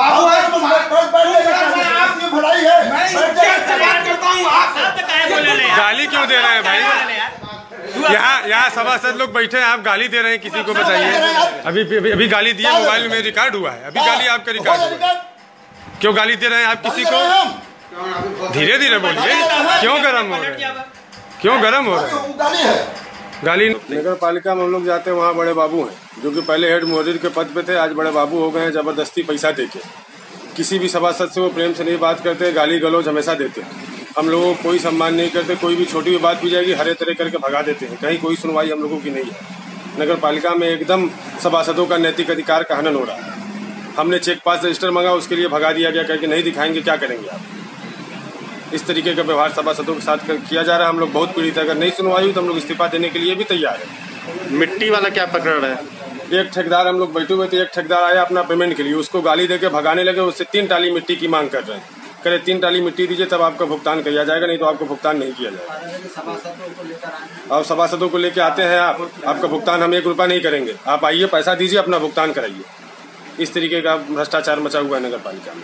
बाबू और है, तुम बैठ- मैं आपकी भलाई है। मैं क्या सवाल करता हूँ आप यार? गाली क्यों दे रहे हैं भाई? यहाँ यहाँ सभासद लोग बैठे हैं आप गाली दे रहे हैं किसी को बताइए। अभी अभी अभी गाली दिए मोबाइल में रिकॉर्ड हुआ है। अभी गाली आपका रिकॉर्ड हुआ है। क्यों गाली दे रहे हैं आप किसी को? धीरे धीरे बोलिए। क्यों गर्म हो रहे हैं? क्यों गर्म हो रहे हैं। गाली नगर पालिका में हम लोग जाते हैं, वहाँ बड़े बाबू हैं, जो कि पहले हेड मुहर्र के पद पे थे, आज बड़े बाबू हो गए हैं, ज़बरदस्ती पैसा दे के किसी भी सभासद से वो प्रेम से नहीं बात करते, गाली गलौज हमेशा देते हम लोगों को कोई सम्मान नहीं करते, कोई भी छोटी भी बात भी जाएगी, हरे तरह करके भगा देते हैं। कहीं कोई सुनवाई हम लोगों की नहीं है। नगर पालिका में एकदम सभासदों का नैतिक अधिकार का हनन हो रहा है। हमने चेक पास रजिस्टर मंगा, उसके लिए भगा दिया गया, कह के नहीं दिखाएँगे, क्या करेंगे आप? इस तरीके का व्यवहार सभासदों के साथ किया जा रहा है। हम लोग बहुत पीड़ित है। अगर नहीं सुनवाई हुई तो हम लोग इस्तीफा देने के लिए भी तैयार है। मिट्टी वाला क्या पकड़ रहा है? एक ठेकेदार हम लोग बैठे हुए थे। एक ठेकेदार आया अपना पेमेंट के लिए। उसको गाली देके भगाने लगे। उससे तीन टाली मिट्टी की मांग कर रहे हैं। करे तीन टाली मिट्टी दीजिए तब आपका भुगतान किया जाएगा नहीं तो आपको भुगतान नहीं किया जाएगा। और सभासदों को लेके आते हैं आप। आपका भुगतान हम एक रुपया नहीं करेंगे। आप आइए पैसा दीजिए अपना भुगतान कराइए। इस तरीके का भ्रष्टाचार मचा हुआ है नगर पालिका में।